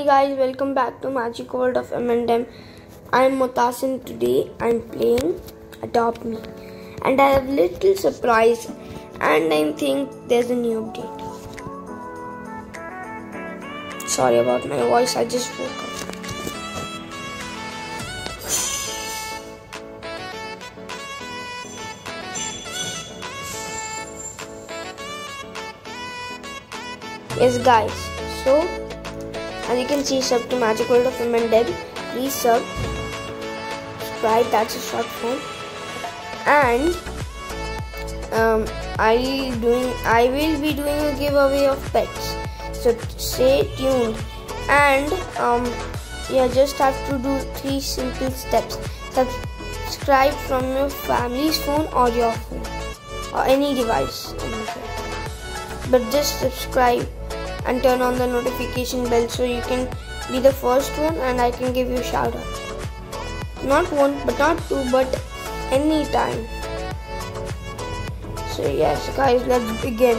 Hey guys, welcome back to Magic World of M&M. I'm Mutasin. Today I'm playing Adopt Me, and I have little surprise, and I think there's a new update. Sorry about my voice. I just woke up. Yes, guys. So as you can see, sub to Magic World of Women Dead. Please sub, subscribe. That's a short form. And um, I doing I will be doing a giveaway of pets. So stay tuned. And um, you just have to do three simple steps. Subscribe from your family's phone or your phone or any device. But just subscribe and turn on the notification bell so you can be the first one and I can give you shout out. Not one, but not two, but anytime. So yes, guys, let's begin.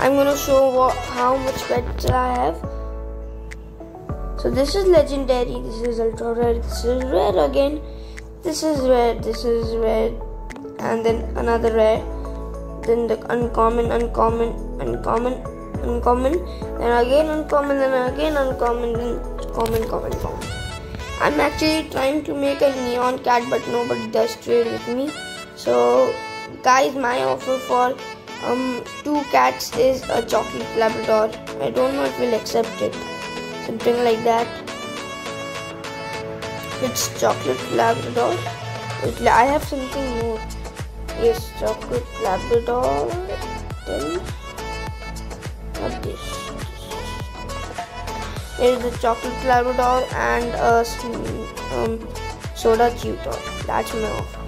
I'm gonna show what, how much pets I have. So this is legendary, this is ultra rare, this is rare again, this is rare, this is rare, and then another rare then the uncommon, uncommon, uncommon, uncommon, then again uncommon, then again uncommon, then common, common, common. I'm actually trying to make a neon cat, but nobody does trade with me. So, guys, my offer for um two cats is a chocolate Labrador. I don't know if we'll accept it. Something like that. It's chocolate Labrador. I have something more is chocolate labrador then what this there is a chocolate labrador and a um, soda tutor that's my offer.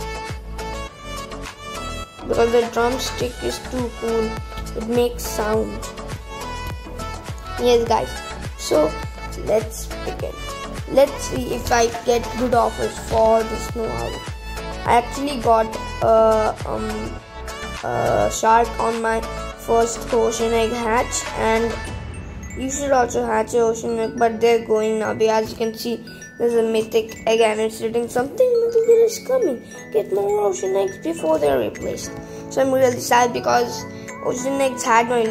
Because the drumstick is too cool. It makes sound. Yes guys. So let's begin. Let's see if i get good offers for the snow owl. I actually got a, um, a shark on my first ocean egg hatch and you should also hatch an ocean egg but they're going now as you can see there's a mythic egg and it's sitting something mythic is coming get more ocean eggs before they're replaced so i'm really sad because ocean eggs had my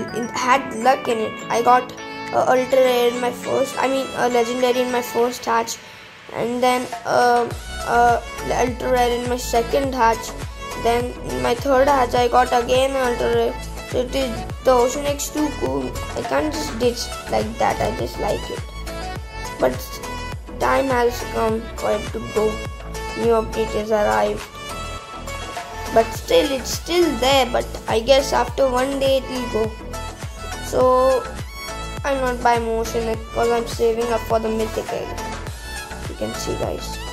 had luck in it i got a ultra rare in my first i mean a legendary in my first hatch and then uh, uh, ultra rare in my second hatch. Then in my third hatch, I got again ultra rare. So it is the Ocean eggs too cool. I can't just ditch like that. I just like it. But time has come for it to go. New update has arrived. But still, it's still there. But I guess after one day it will go. So I'm not buying motion because I'm saving up for the mythic egg. You can see, guys.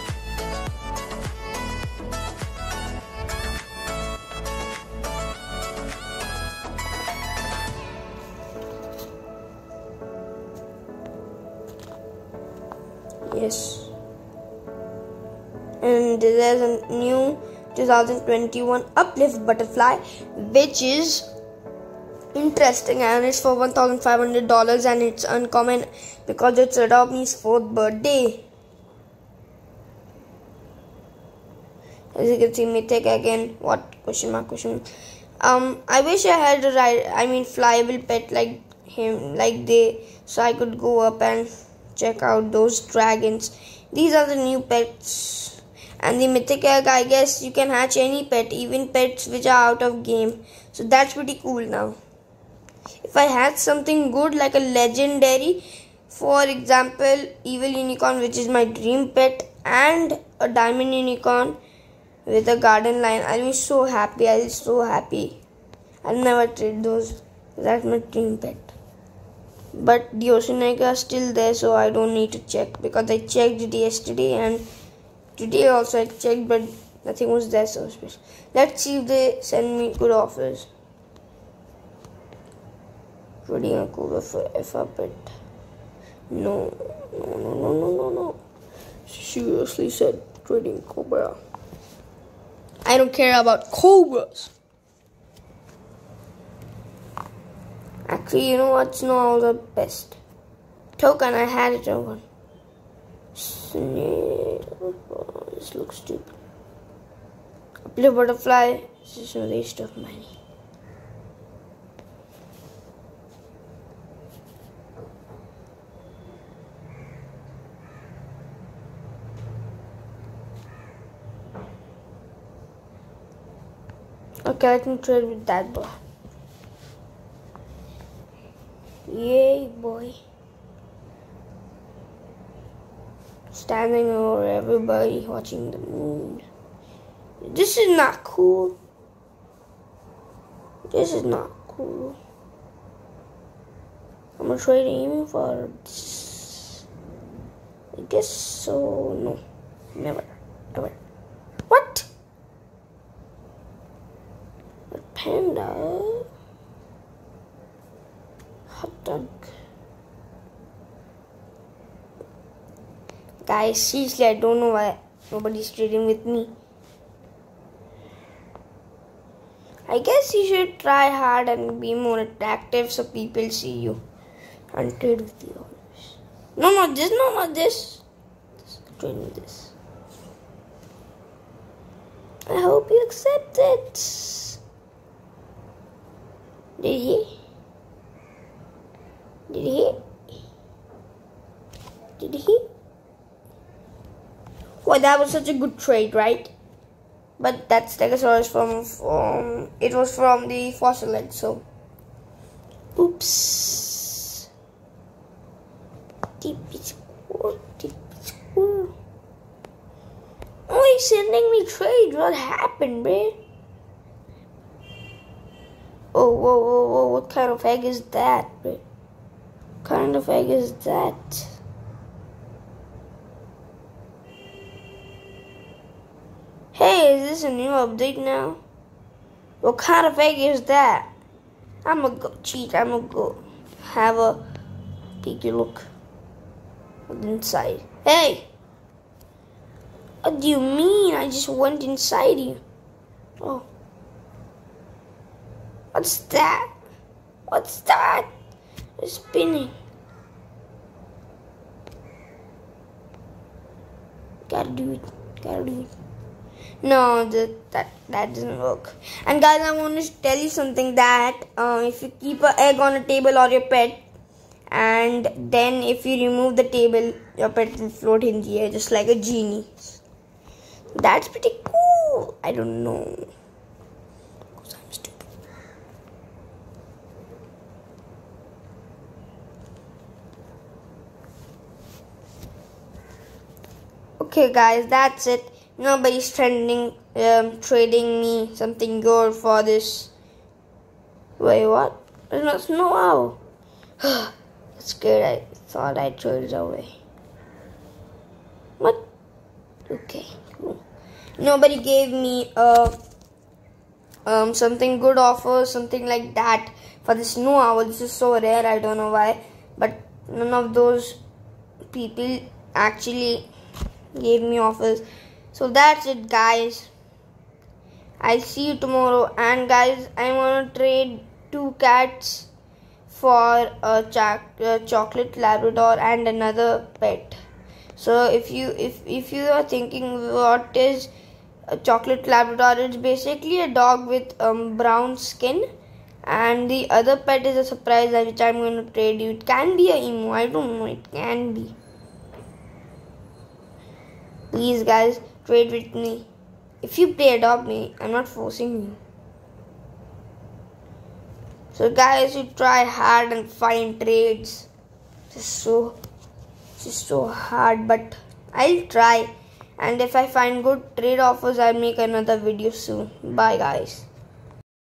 Yes. And there's a new 2021 uplift butterfly which is interesting and it's for $1500 and it's uncommon because it's Adopt Me's fourth birthday. As you can see mythic again. What? Question mark question um i wish i had a ride i mean flyable pet like him like they so i could go up and check out those dragons. These are the new pets. And the mythic egg, I guess you can hatch any pet, even pets which are out of game. So that's pretty cool now. If I hatch something good like a legendary, for example, Evil Unicorn, which is my dream pet, and a Diamond Unicorn with a garden lion, I'll be so happy. I'll be so happy. I'll never trade those. That's my dream pet but the egg are still there so I don't need to check because I checked it yesterday and today also I checked but nothing was there so special. Let's see if they send me good offers. Trading a cobra for FR pet. No, no, no, no, no, no, no. Seriously said trading cobra. I don't care about cobras. Actually, you know what's no the best? Token, I had token. Snail. This looks stupid. A blue butterfly. This is a waste of money. Okay, let me trade with that boy. Yay, boy. Standing over everybody watching the moon. This is not cool. This is not cool. I'm gonna trade him for this. I guess so. No, never, ever. What? A panda. Guys, seriously, I don't know why nobody's trading with me. I guess you should try hard and be more attractive so people see you and trade with you. No, not this, no, not this. Trade with this. I hope you accept it. Did he? Did he? Did he? Well, that was such a good trade, right? But that Stegosaurus from, from it was from the fossil egg, so oops. Deep squirrel, deep squirrel. Oh, he's sending me trades. What happened, man? Oh, whoa, whoa, whoa, what kind of egg is that? What kind of egg is that? Hey, is this a new update now? What kind of egg is that? I'm gonna go cheat. I'm gonna go have a peeky look inside. Hey! What do you mean? I just went inside you. Oh. What's that? What's that? Spinning. Gotta do it. Gotta do it. No, that, that that doesn't work. And guys, I want to tell you something that um, if you keep an egg on a table or your pet, and then if you remove the table, your pet will float in the air just like a genie. That's pretty cool. I don't know. Okay, guys, that's it. Nobody's trending, um, trading me something good for this. Wait, what? It's not snow owl. That's good. I thought I traded away. What? Okay. Nobody gave me uh, um, something good offer, something like that for the snow owl. This is so rare. I don't know why, but none of those people actually gave me offers. So that's it, guys. I'll see you tomorrow. And guys, I want to trade two cats for a, a chocolate Labrador and another pet. So if you if if you are thinking what is a chocolate Labrador, it's basically a dog with um, brown skin. And the other pet is a surprise which I'm going to trade you. It can be a emu. I don't know. It can be. Please, guys, trade with me. If you play adopt me, I'm not forcing you. So, guys, you try hard and find trades. It's so, it's so hard, but I'll try. And if I find good trade offers, I'll make another video soon. Bye, guys.